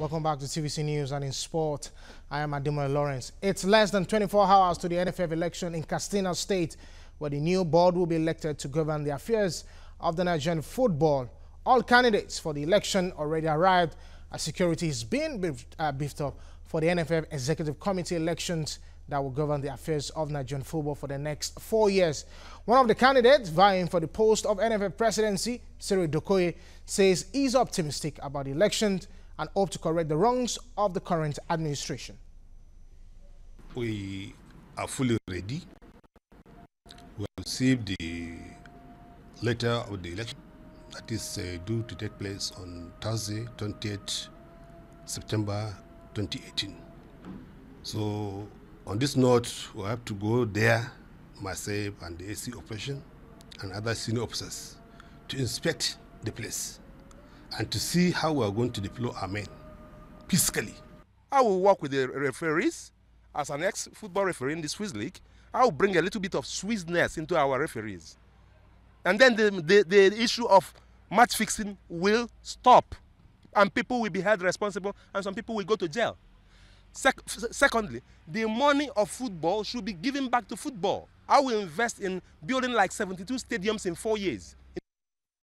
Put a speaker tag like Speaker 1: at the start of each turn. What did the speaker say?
Speaker 1: Welcome back to TVC News and in sport. I am Ademola Lawrence. It's less than 24 hours to the NFF election in Katsina State, where the new board will be elected to govern the affairs of the Nigerian football. All candidates for the election already arrived as security is being beefed, uh, beefed up for the NFF Executive Committee elections that will govern the affairs of Nigerian football for the next four years. One of the candidates vying for the post of NFF presidency, Cyril Dokoye, says he's optimistic about the elections and hope to correct the wrongs of the current administration.
Speaker 2: We are fully ready. We have received the letter of the election that is uh, due to take place on Thursday, 28th September 2018. So, on this note, we have to go there, myself and the AC operation and other senior officers, to inspect the place and to see how we are going to deploy our men peacefully.
Speaker 3: I will work with the referees as an ex football referee in the Swiss League. I will bring a little bit of Swissness into our referees. And then the, the, the issue of match fixing will stop. And people will be held responsible, and some people will go to jail. Sec secondly, the money of football should be given back to football. I will invest in building like 72 stadiums in four years.